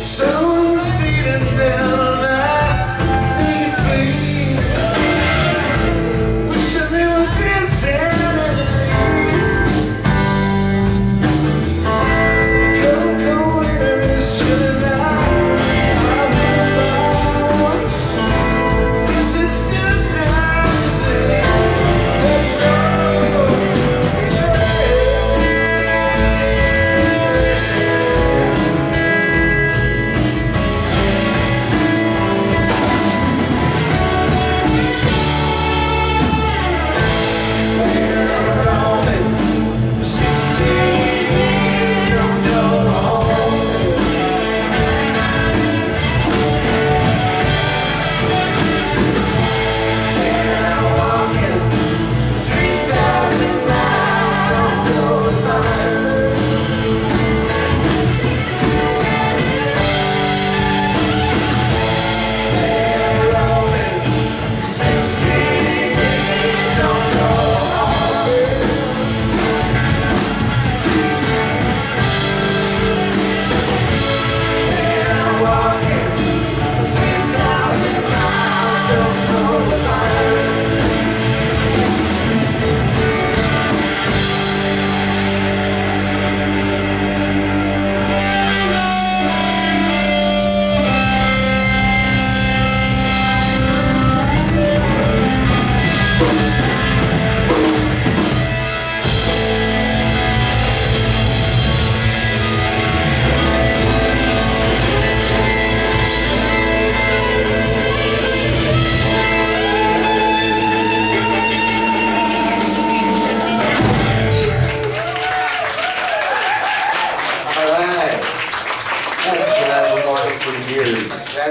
So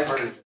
for years.